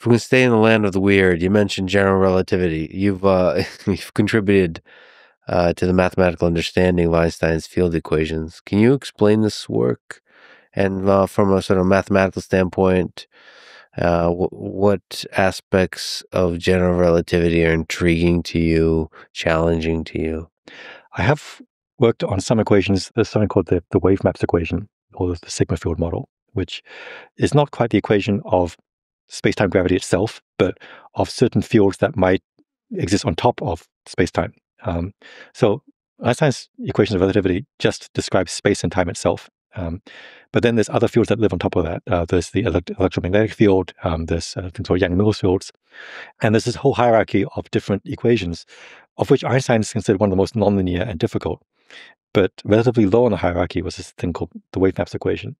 if we can stay in the land of the weird, you mentioned general relativity. You've uh, you've contributed uh, to the mathematical understanding of Einstein's field equations. Can you explain this work? And uh, from a sort of mathematical standpoint, uh, w- what aspects of general relativity are intriguing to you, challenging to you? I have worked on some equations. There's something called the, the wave maps equation or the sigma field model, which is not quite the equation of space-time gravity itself, but of certain fields that might exist on top of space-time. Um, so Einstein's equation of relativity just describes space and time itself. Um, but then there's other fields that live on top of that. Uh, there's the elect- electromagnetic field. Um, there's uh, things called Yang-Mills fields, and there's this whole hierarchy of different equations, of which Einstein is considered one of the most nonlinear and difficult. But relatively low on the hierarchy was this thing called the wave maps equation.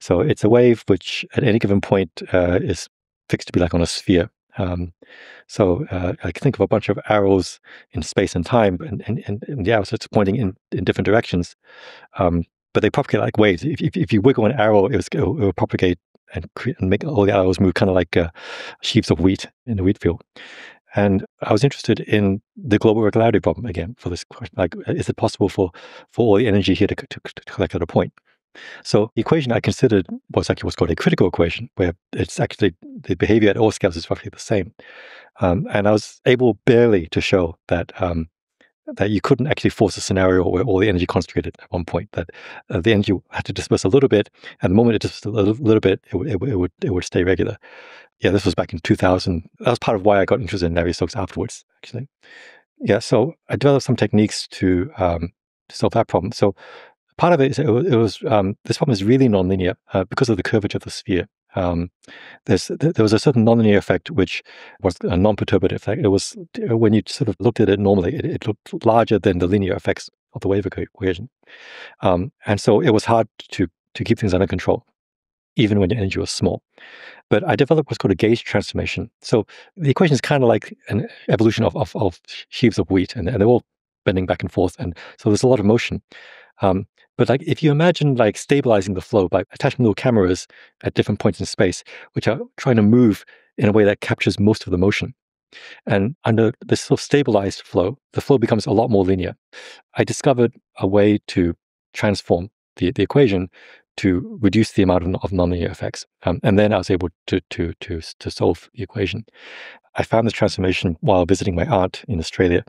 So it's a wave which, at any given point, uh, is fixed to be like on a sphere. Um, so uh, I can think of a bunch of arrows in space and time, and, and, and, and the arrows are pointing in, in different directions. Um, but they propagate like waves. If, if, if you wiggle an arrow, it, was, it will propagate and, and make all the arrows move kind of like uh, sheaves of wheat in a wheat field. And I was interested in the global regularity problem again for this question. Like, is it possible for, for all the energy here to, to, to collect at a point? So the equation I considered was actually what's called a critical equation, where it's actually the behavior at all scales is roughly the same. Um, and I was able barely to show that um, that you couldn't actually force a scenario where all the energy concentrated at one point. That uh, the energy had to disperse a little bit, and the moment it dispersed a little, little bit, it, it, it, would it would stay regular. Yeah, this was back in 2000. That was part of why I got interested in Navier-Stokes afterwards, actually. Yeah, so I developed some techniques to um, to solve that problem. So part of it is it was, it was um, this problem is really nonlinear uh, because of the curvature of the sphere. Um, there was a certain nonlinear effect which was a non-perturbative effect. It was when you sort of looked at it normally, it, it looked larger than the linear effects of the wave equation, um, and so it was hard to to keep things under control, even when your energy was small. But I developed what's called a gauge transformation. So the equation is kind of like an evolution of, of, of sheaves of wheat, and, and they're all bending back and forth, and so there's a lot of motion. Um, but like if you imagine like stabilizing the flow by attaching little cameras at different points in space, which are trying to move in a way that captures most of the motion. And under this sort of stabilized flow, the flow becomes a lot more linear. I discovered a way to transform the, the equation to reduce the amount of, of nonlinear effects. Um, and then I was able to, to, to, to solve the equation. I found this transformation while visiting my aunt in Australia.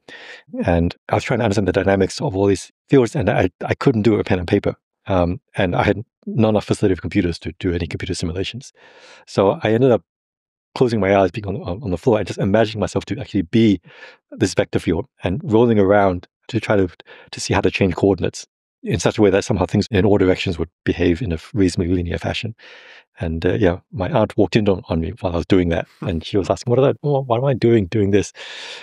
And I was trying to understand the dynamics of all these fields, and I, I couldn't do it with pen and paper. Um, and I had not enough facility of computers to do any computer simulations. So I ended up closing my eyes, being on, on the floor, and just imagining myself to actually be this vector field and rolling around to try to, to see how to change coordinates in such a way that somehow things in all directions would behave in a reasonably linear fashion. And uh, yeah, my aunt walked in on, on, me while I was doing that, and she was asking, "What are that? What am I doing doing this?"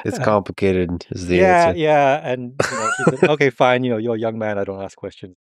It's uh, complicated. Is the yeah, answer. yeah, and you know, she said, "Okay, fine. You know, you're a young man. I don't ask questions."